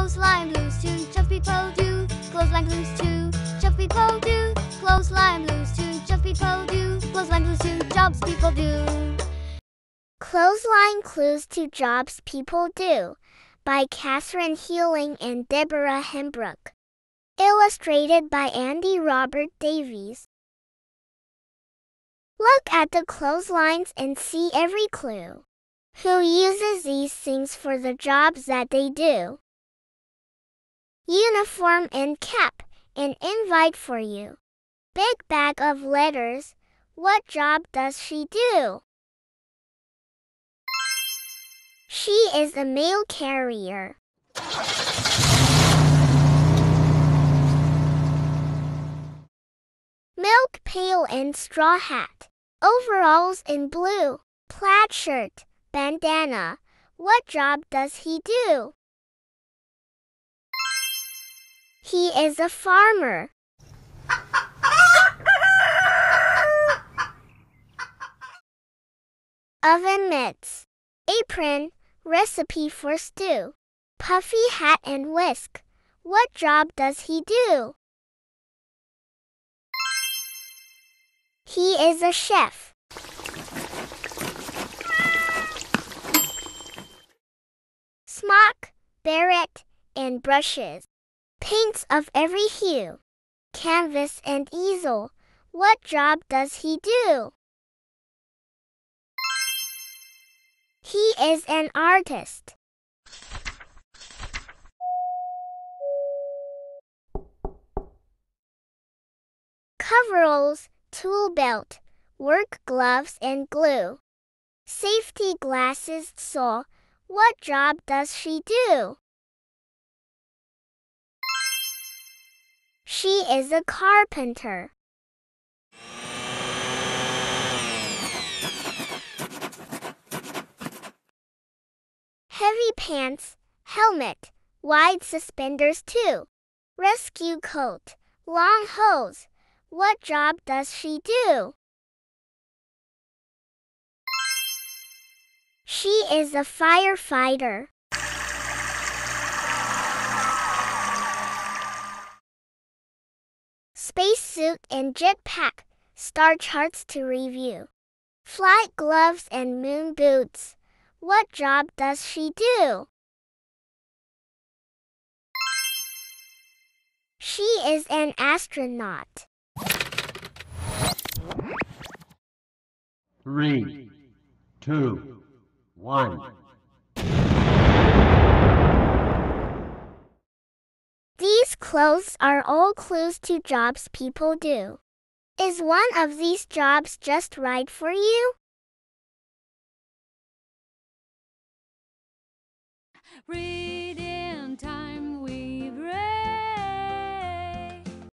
Clothesline blues tune, just people do. Clothesline blues tune, just people do. Clothesline blues tune, just people do. Clothesline blues tune, jobs people do. Clothesline Clues to Jobs People Do by Kathryn Heling and Deborah Hembrook. Illustrated by Andy Robert Davies. Look at the clotheslines and see every clue. Who uses these things for the jobs that they do? Uniform and cap, an invite for you. Big bag of letters, what job does she do? She is a mail carrier. Milk pail and straw hat. Overalls in blue. Plaid shirt. Bandana. What job does he do? He is a farmer. Oven mitts. Apron. Recipe for stew. Puffy hat and whisk. What job does he do? He is a chef. Smock, beret, and brushes. Paints of every hue. Canvas and easel. What job does he do? He is an artist. Coveralls, tool belt, work gloves and glue. Safety glasses saw. What job does she do? She is a carpenter. Heavy pants, helmet, wide suspenders too. Rescue coat, long hose. What job does she do? She is a firefighter. Spacesuit and jetpack, star charts to review. Flight gloves and moon boots. What job does she do? She is an astronaut. Three, two, one. clothes are all clues to jobs people do. Is one of these jobs just right for you? Read